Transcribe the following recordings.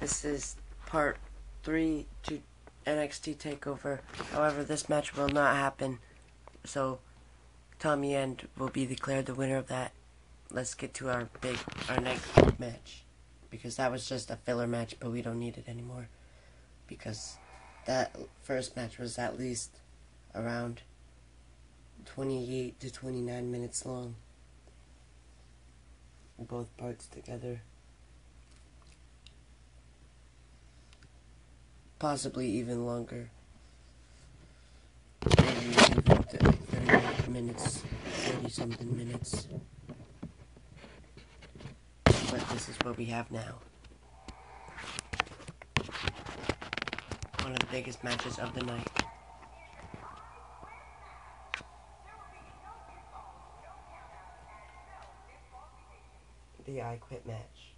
This is part three to NXT Takeover. However, this match will not happen, so Tommy End will be declared the winner of that. Let's get to our big, our next match, because that was just a filler match, but we don't need it anymore, because that first match was at least around 28 to 29 minutes long. Both parts together. Possibly even longer. Maybe even 30 minutes, 30 something minutes. But this is what we have now. One of the biggest matches of the night. The I Quit match.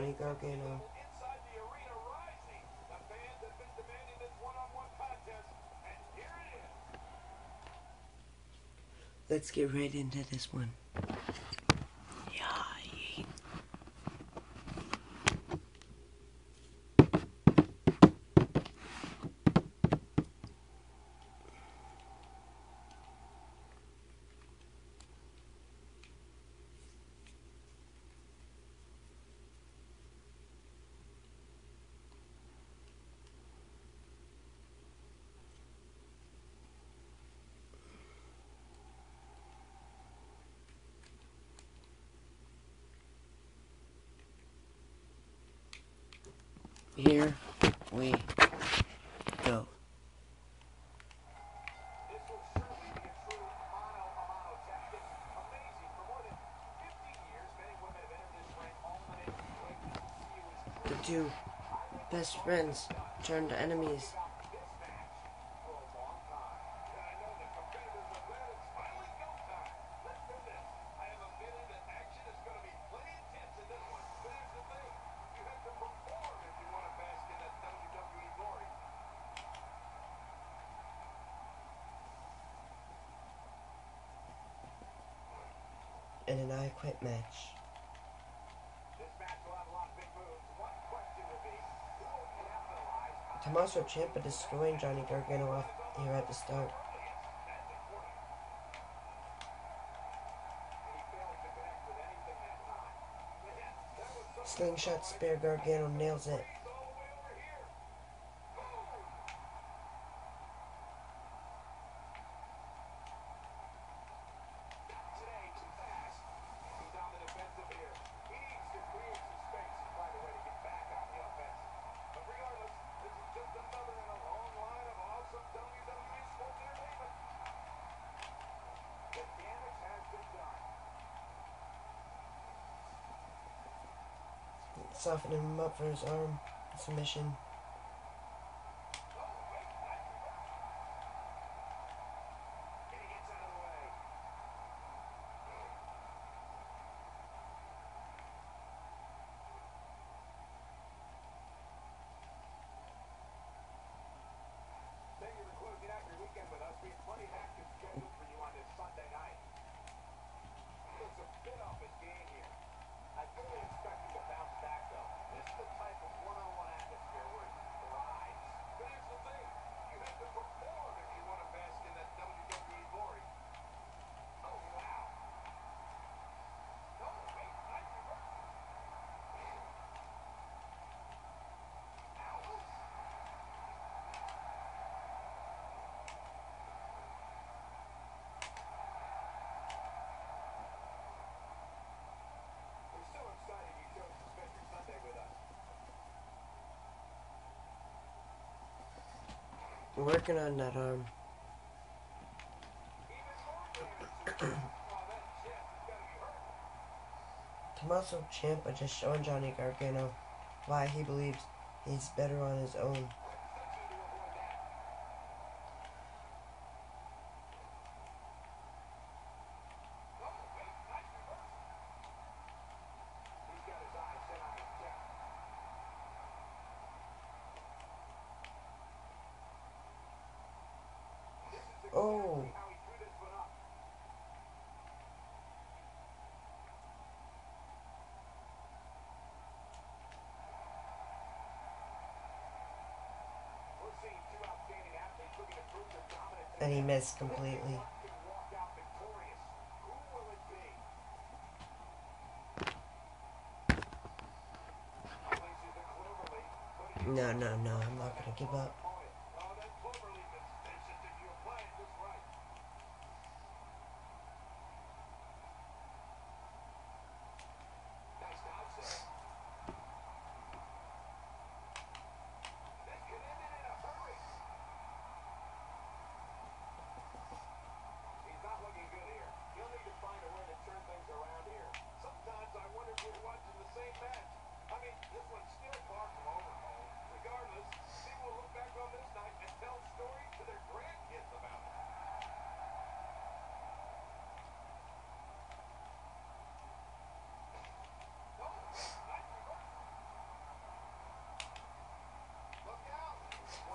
Johnny Gargano. Let's get right into this one. Here we go. The two best friends turned enemies. In an I Quit match. Tommaso Ciampa destroying Johnny Gargano off here at the start. Slingshot spear Gargano nails it. Softening him up for his arm submission. Working on that arm. Tommaso Ciampa just showing Johnny Gargano why he believes he's better on his own. And he missed completely. No, no, no, I'm not gonna give up.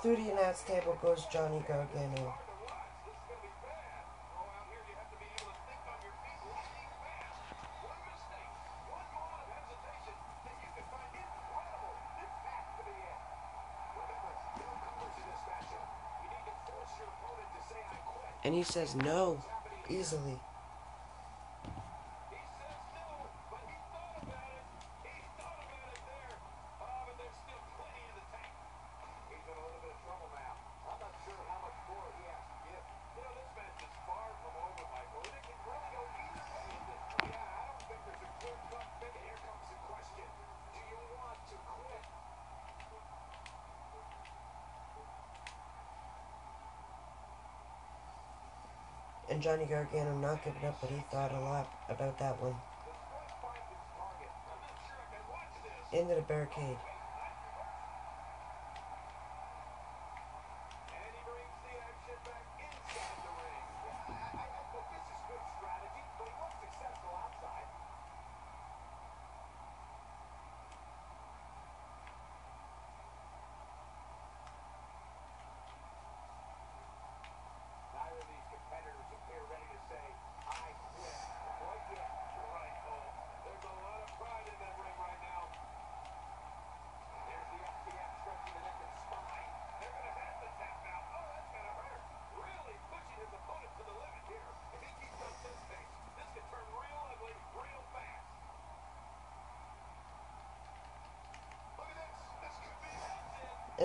Through the announce table goes Johnny Gargano. And he says no, easily. And Johnny Gargano not giving up, but he thought a lot about that one. Into the barricade.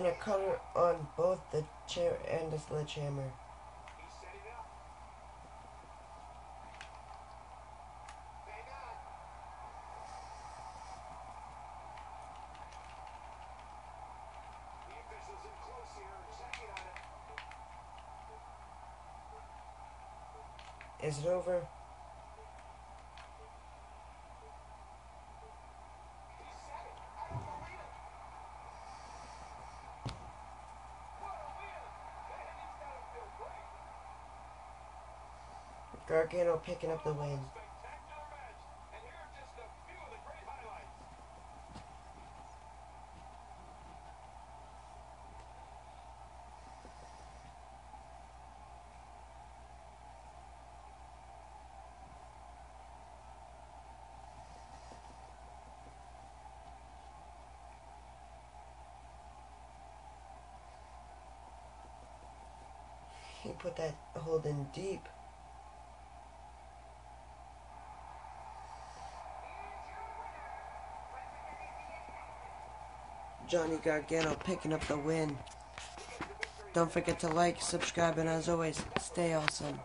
And a cutter on both the chair and the sledgehammer. Is it over? Gargano picking up the win. He put that hold in deep. Johnny Gargano picking up the win. Don't forget to like, subscribe, and as always, stay awesome.